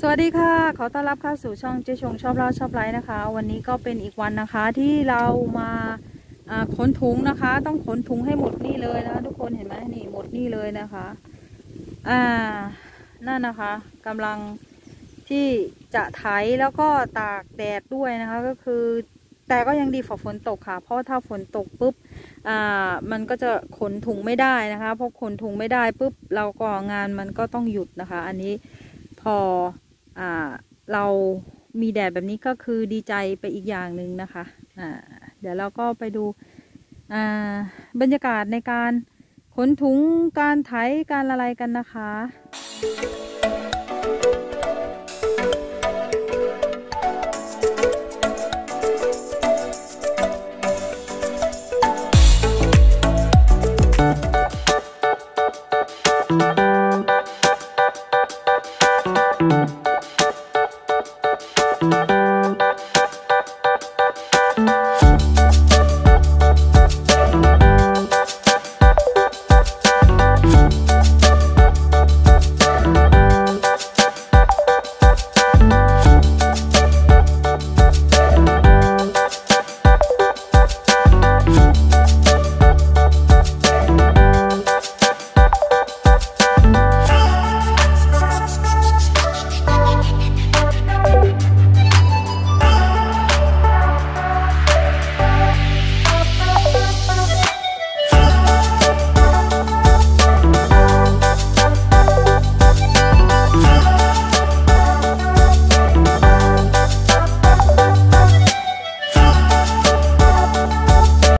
สวัสดีค่ะ ขอต้อนรับเข้าสู่ช่องเจชงชอบเล่าชอบไลฟ์นะคะ วันนี้ก็เป็นอีกวันนะคะที่เรามาขนถุงนะคะ ต้องขนถุงให้หมดนี่เลยนะทุกคนเห็นไหมนี่หมดนี่เลยนะคะอ่านั่นนะคะกำลังที่จะไถแล้วก็ตากแดดด้วยนะคะ ก็คือแต่ก็ยังดีฝ่าฝนตกค่ะ เพราะถ้าฝนตกปุ๊บอ่ามันก็จะขนถุงไม่ได้นะคะพอขนถุงไม่ได้ปุ๊บเราก็งานมันก็ต้องหยุดนะคะ อันนี้พอ เรามีแดดแบบนี้ก็คือดีใจไปอีกอย่างหนึ่งนะคะเดี๋ยวเราก็ไปดูอ่าบรรยากาศในการขนถุงการไถการละลายกันนะคะ